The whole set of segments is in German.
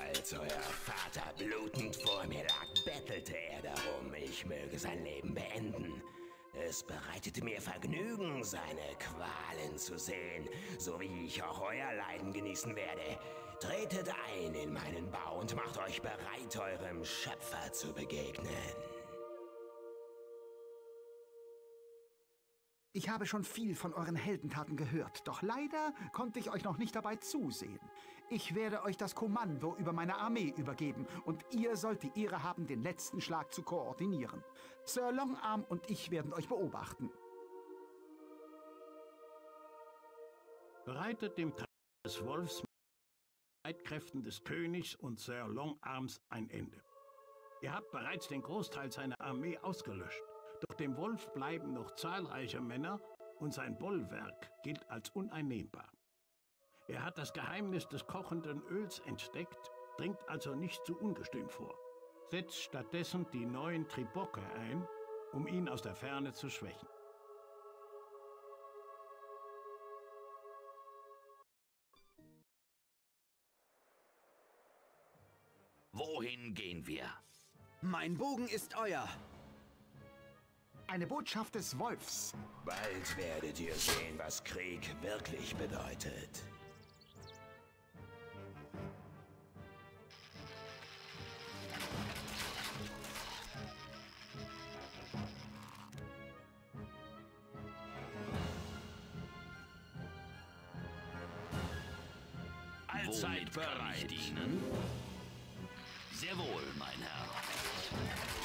Als euer Vater blutend vor mir lag, bettelte er darum, ich möge sein Leben beenden. Es bereitete mir Vergnügen, seine Qualen zu sehen, so wie ich auch euer Leiden genießen werde. Tretet ein in meinen Bau und macht euch bereit, eurem Schöpfer zu begegnen. Ich habe schon viel von euren Heldentaten gehört, doch leider konnte ich euch noch nicht dabei zusehen. Ich werde euch das Kommando über meine Armee übergeben und ihr sollt die Ehre haben, den letzten Schlag zu koordinieren. Sir Longarm und ich werden euch beobachten. Bereitet dem Tag des Wolfs mit Streitkräften des Königs und Sir Longarms ein Ende. Ihr habt bereits den Großteil seiner Armee ausgelöscht. Doch dem Wolf bleiben noch zahlreiche Männer und sein Bollwerk gilt als uneinnehmbar. Er hat das Geheimnis des kochenden Öls entdeckt, dringt also nicht zu ungestüm vor. Setzt stattdessen die neuen Tribocke ein, um ihn aus der Ferne zu schwächen. Wohin gehen wir? Mein Bogen ist euer. Eine Botschaft des Wolfs. Bald werdet ihr sehen, was Krieg wirklich bedeutet. Allzeit bereit. dienen? Sehr wohl, mein Herr.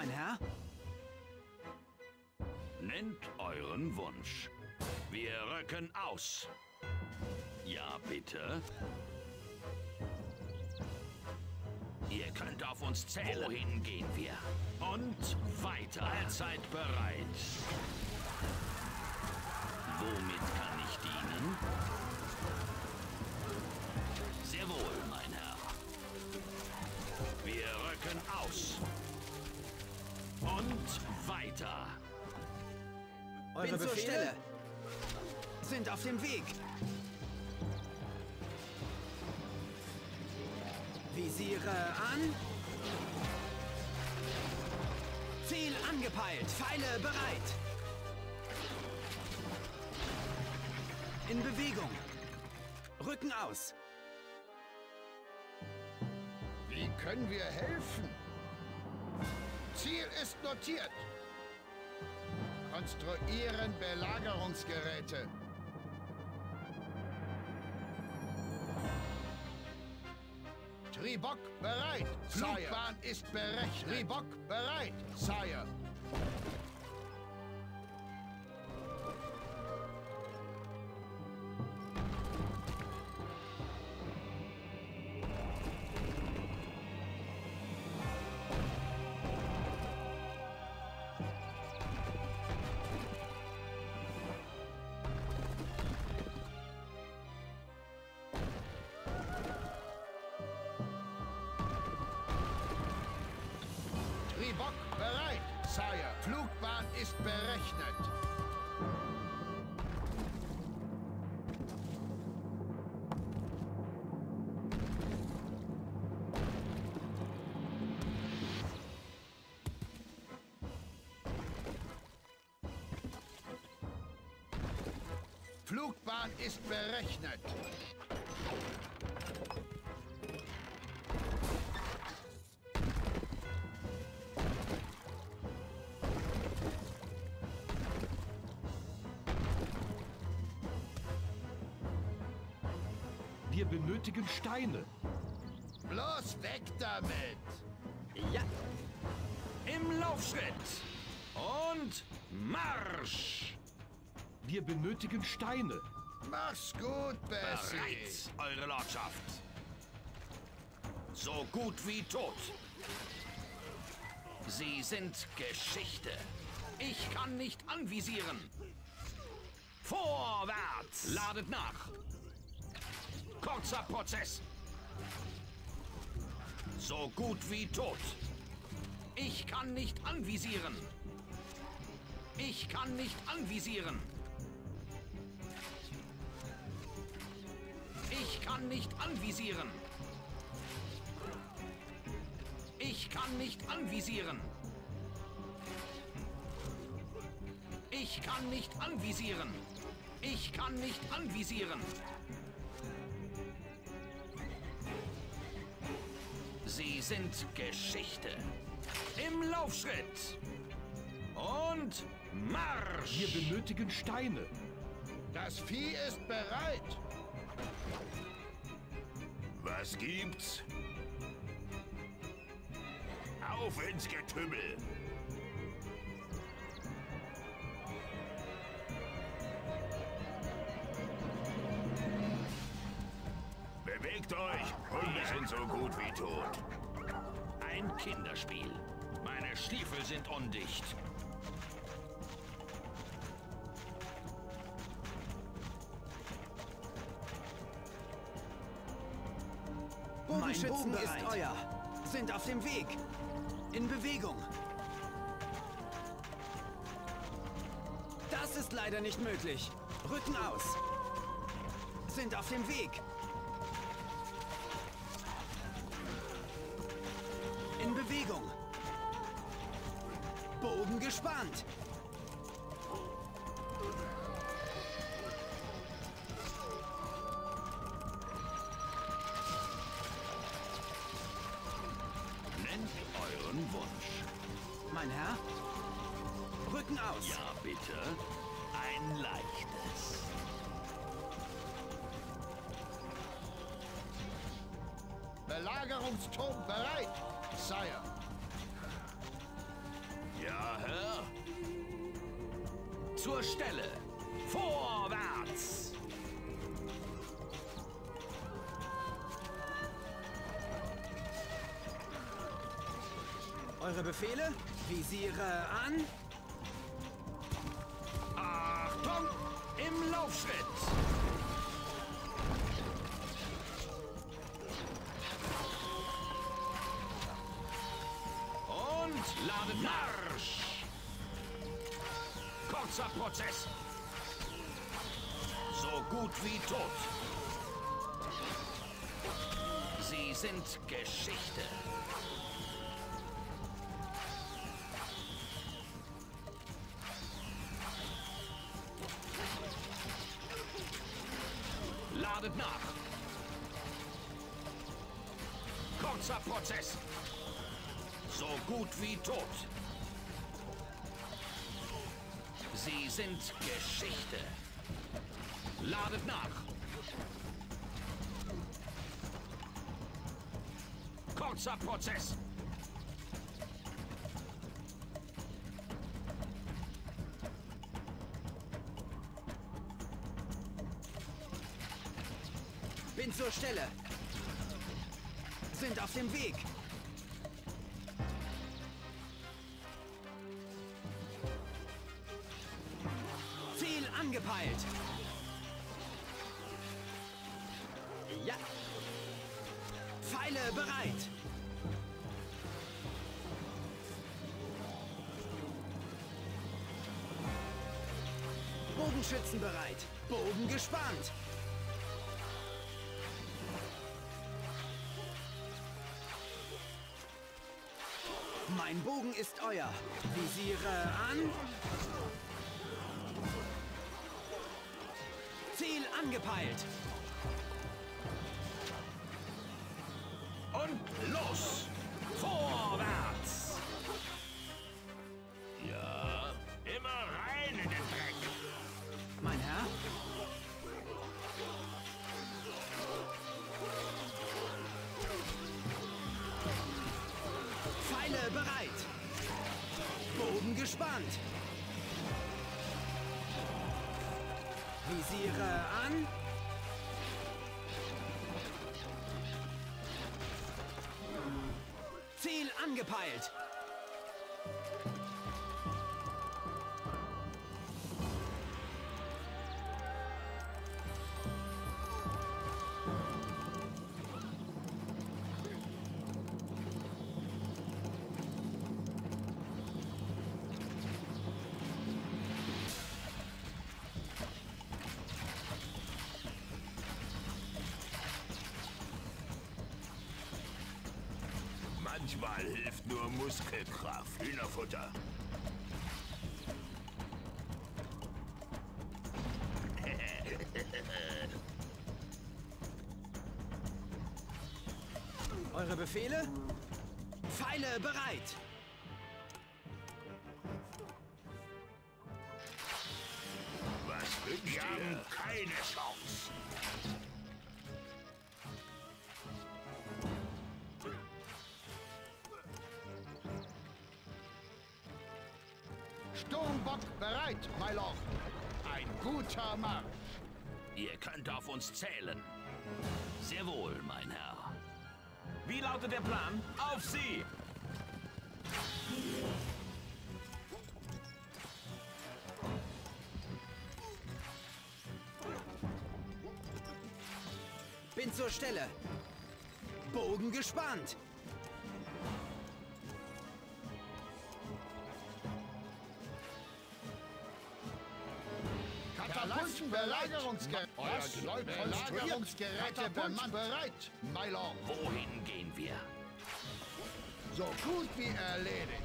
Mein Herr? Nennt euren Wunsch. Wir rücken aus. Ja, bitte. Ihr könnt auf uns zählen. Wohin gehen wir? Und weiter. Allzeit bereit. Womit kann ich dienen? Sehr wohl, mein Herr. Wir rücken aus. Und weiter. Eure Bin zur Stelle. Sind auf dem Weg. Visiere an. Ziel angepeilt. Pfeile bereit. In Bewegung. Rücken aus. Wie können wir helfen? Ziel ist notiert. Konstruieren Belagerungsgeräte. Tribok bereit. Flugbahn ist berechnet. Tribok bereit, Sire. Flugbahn ist berechnet. Flugbahn ist berechnet. Wir benötigen Steine. Bloß weg damit! Ja. Im Laufschritt. Und Marsch! Wir benötigen Steine. Mach's gut, Bessie! Bereit, Eure Lordschaft. So gut wie tot. Sie sind Geschichte. Ich kann nicht anvisieren. Vorwärts! Ladet nach. Kurzer Prozess. So gut wie tot. Ich kann nicht anvisieren. Ich kann nicht anvisieren. Ich kann nicht anvisieren. Ich kann nicht anvisieren. Ich kann nicht anvisieren. Ich kann nicht anvisieren. Sie sind Geschichte. Im Laufschritt. Und Marsch! Wir benötigen Steine. Das Vieh ist bereit! Was gibt's? Auf ins Getümmel! Bewegt euch! Hunde sind so gut wie tot. Ein Kinderspiel. Meine Stiefel sind undicht. Bogenschützen Bogen ist euer. Sind auf dem Weg. In Bewegung. Das ist leider nicht möglich. Rücken aus. Sind auf dem Weg. Gespannt. Nennt euren Wunsch. Mein Herr. Rücken aus. Ja, bitte. Ein leichtes. Belagerungsturm bereit, Sire! Zur Stelle. Vorwärts! Eure Befehle? Visiere an. Achtung! Im Laufschritt! Sind Geschichte. Ladet nach. Kurzer Prozess. So gut wie tot. Sie sind Geschichte. Ladet nach. Kurzer Prozess. Bin zur Stelle. Sind auf dem Weg. Bogenschützen bereit. Bogen gespannt. Mein Bogen ist euer. Visiere an. Ziel angepeilt. Und los! Vorwärts! Gespannt. Visiere an. Ziel angepeilt. Manchmal hilft nur Muskelkraft. Hühnerfutter. Eure Befehle? Pfeile bereit. Was wünscht Wir haben keine Chance. Lord. Ein guter Marsch. Ihr könnt auf uns zählen. Sehr wohl, mein Herr. Wie lautet der Plan? Auf Sie! Bin zur Stelle. Bogen gespannt. Katapulten Belagerungsgeräte. Euer Belagerungsgeräte bemannt bereit, my Lord. Wohin gehen wir? So gut wie erledigt.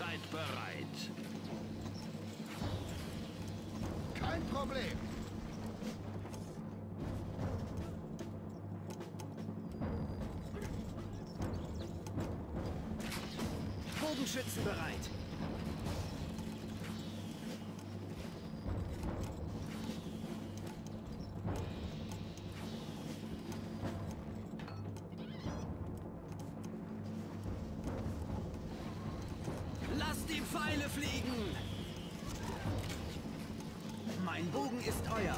Allzeit bereit. Kein Problem. Pfeile fliegen! Mein Bogen ist euer.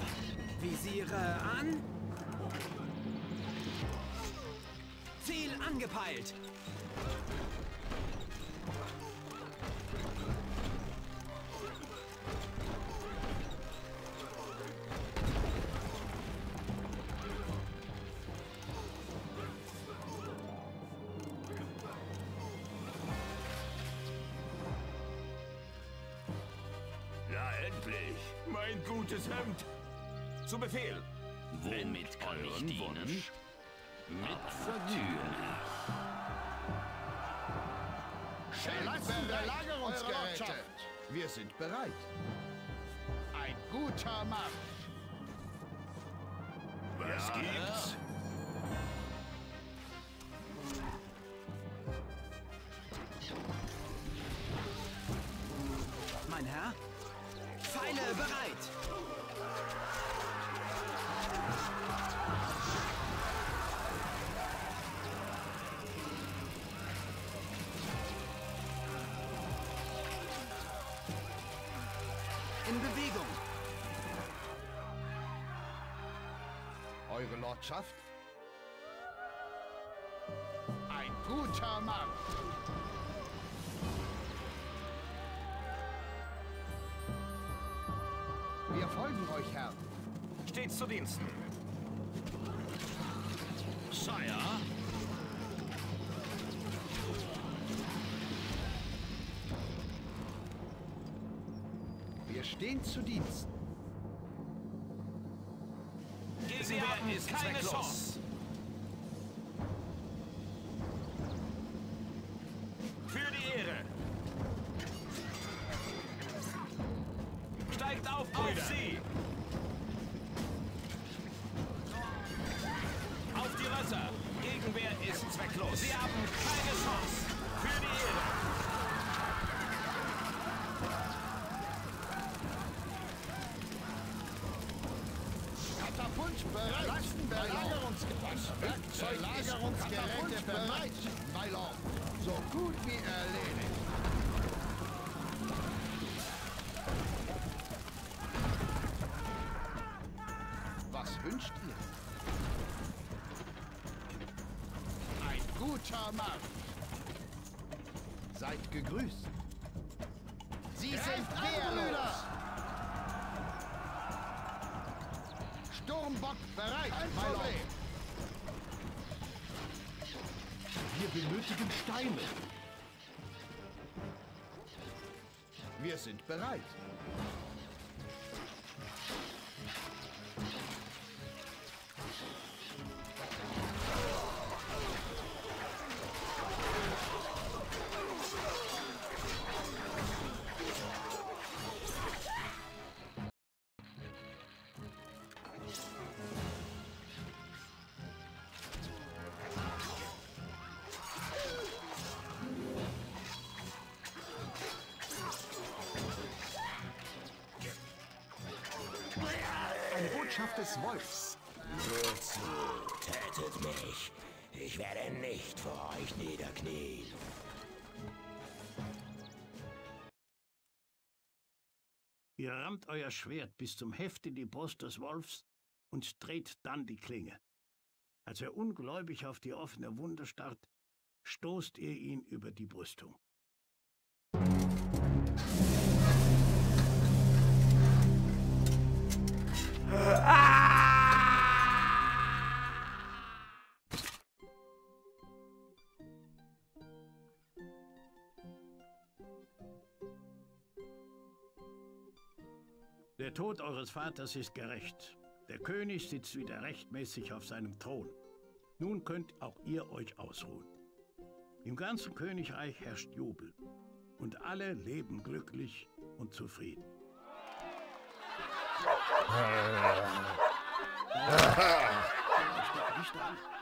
Visiere an. Ziel angepeilt. Mein gutes Hemd. Zu Befehl. Womit kann ich dienen? Wunsch. Mit Vergnügen. Verlassen Belagerungsgeräte. Wir sind bereit. Ein guter Marsch. Was gibt's? Eure Lordschaft. Ein guter Marsch. Wir folgen euch, Herr. Stets zu Diensten. Sire? Wir stehen zu Dienst. Ist keine zwecklos. Chance. Für die Ehre. Steigt auf, Brüder. Auf Sie. Wasser. Gegenwehr ist zwecklos. Sie haben keine Chance. Für die Ehre. Katapult bereit. Lasten Belagerungsgeräte. Belagerungsgeräte bereit. Weilon. Wie erledigt. Was wünscht ihr? Ein guter Mann. Seid gegrüßt. Sie sind wehrlos. Sturmbock bereit. Ein. Wir benötigen Steine. Wir sind bereit. Botschaft des Wolfs. Nur zu, tötet mich. Ich werde nicht vor euch niederknien. Ihr rammt euer Schwert bis zum Heft in die Brust des Wolfs und dreht dann die Klinge. Als er ungläubig auf die offene Wunde starrt, stoßt ihr ihn über die Brüstung. Der Tod eures Vaters ist gerecht. Der König sitzt wieder rechtmäßig auf seinem Thron. Nun könnt auch ihr euch ausruhen. Im ganzen Königreich herrscht Jubel und alle leben glücklich und zufrieden. Nicht an.